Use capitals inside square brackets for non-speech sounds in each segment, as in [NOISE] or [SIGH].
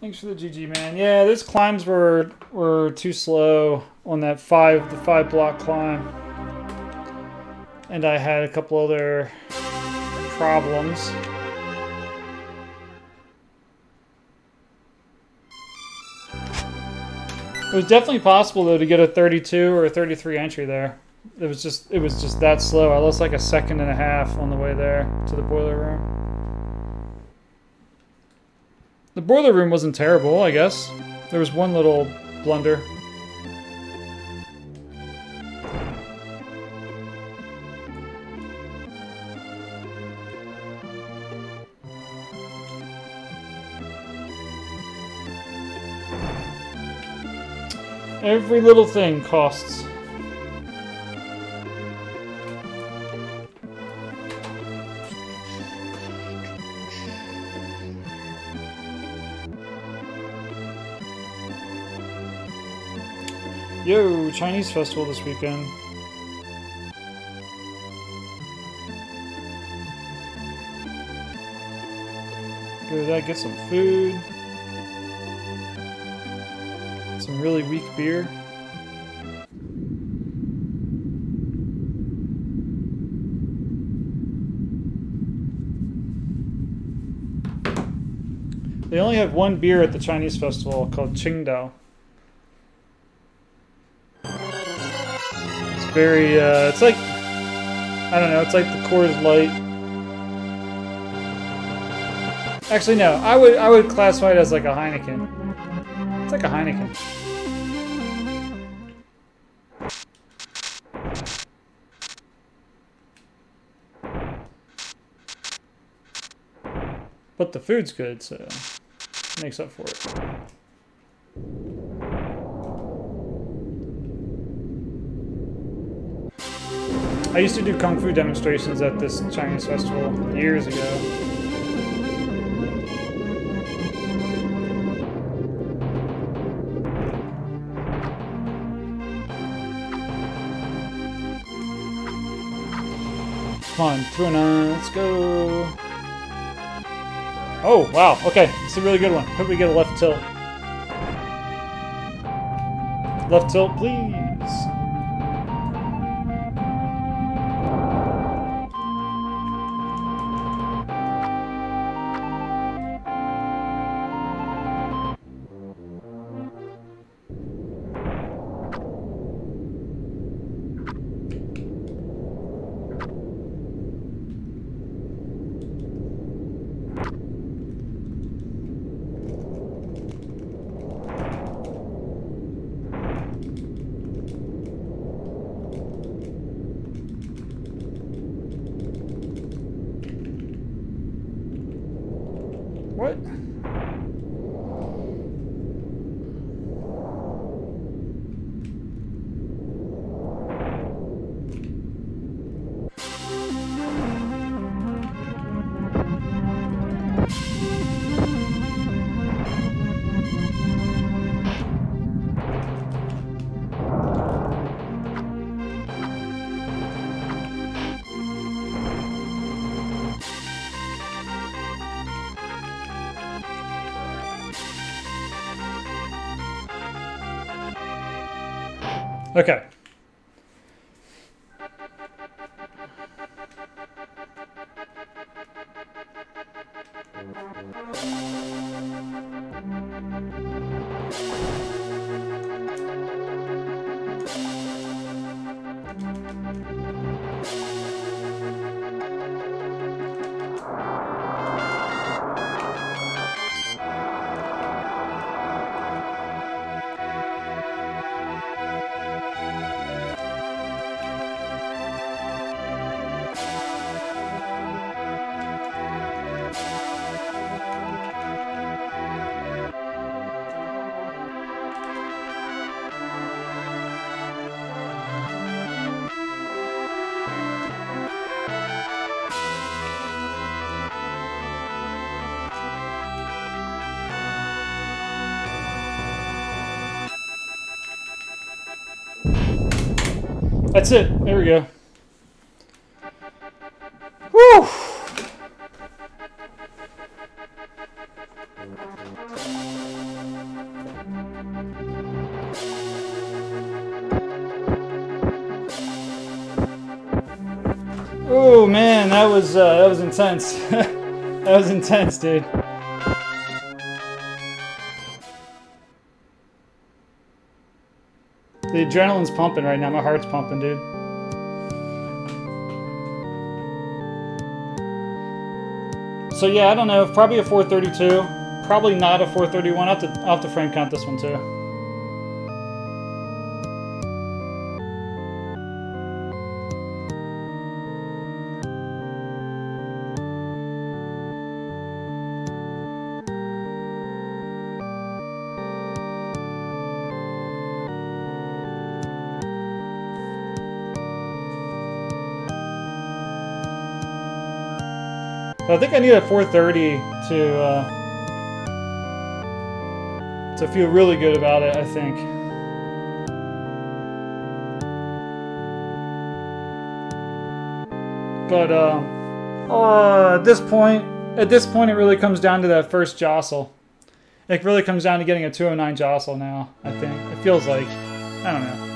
Thanks for the GG, man. Yeah, those climbs were were too slow on that five the five block climb, and I had a couple other problems. It was definitely possible though to get a 32 or a 33 entry there. It was just it was just that slow. I lost like a second and a half on the way there to the boiler room. The boiler room wasn't terrible, I guess. There was one little blunder. Every little thing costs. Yo, Chinese festival this weekend. Go to that, get some food. Some really weak beer. They only have one beer at the Chinese festival called Tsingtao. Very, uh, it's like, I don't know, it's like the Coors Light. Actually, no, I would, I would classify it as like a Heineken. It's like a Heineken. But the food's good, so makes up for it. I used to do kung fu demonstrations at this Chinese festival years ago. Come on, Tuna, let's go. Oh, wow, okay, it's a really good one. Hope we get a left tilt. Left tilt, please. Okay. That's it. There we go. Whew! Oh man, that was uh, that was intense. [LAUGHS] that was intense, dude. The adrenaline's pumping right now. My heart's pumping, dude. So yeah, I don't know. Probably a 432. Probably not a 431. I'll have to, I'll have to frame count this one too. I think I need a 430 to uh, to feel really good about it. I think. But uh, uh, at this point, at this point, it really comes down to that first jostle. It really comes down to getting a 209 jostle now. I think it feels like. I don't know.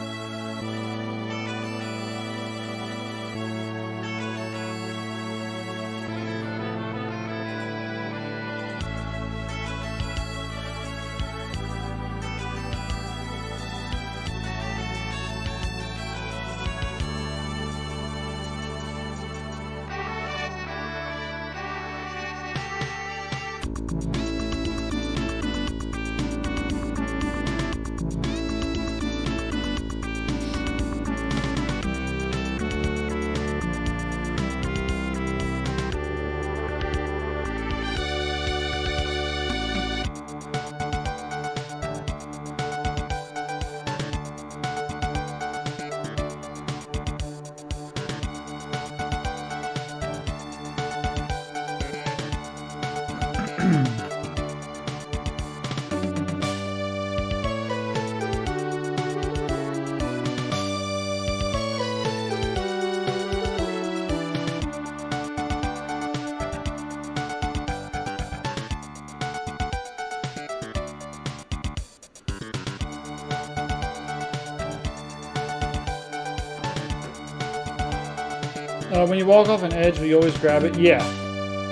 Uh, when you walk off an edge, will you always grab it? Yeah,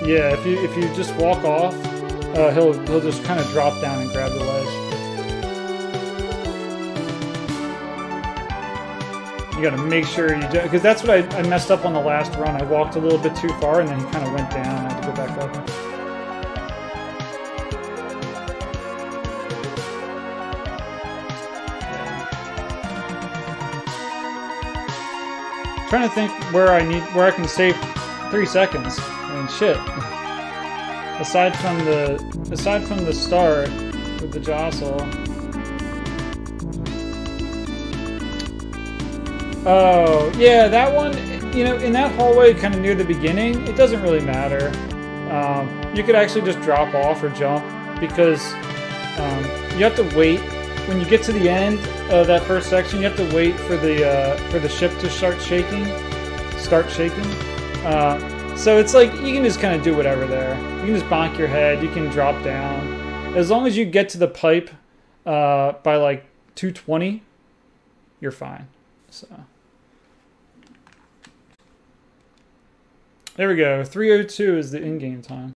yeah. If you if you just walk off, uh, he'll he'll just kind of drop down and grab the ledge. You got to make sure you do because that's what I, I messed up on the last run. I walked a little bit too far and then he kind of went down. I had to go back up. Trying to think where I need where I can save three seconds. I mean, shit. aside from the aside from the start with the jostle. Oh yeah, that one. You know, in that hallway, kind of near the beginning, it doesn't really matter. Um, you could actually just drop off or jump because um, you have to wait when you get to the end of that first section, you have to wait for the uh, for the ship to start shaking, start shaking. Uh, so it's like you can just kind of do whatever there. You can just bonk your head. You can drop down. As long as you get to the pipe uh, by like 220, you're fine. So there we go. 302 is the in-game time.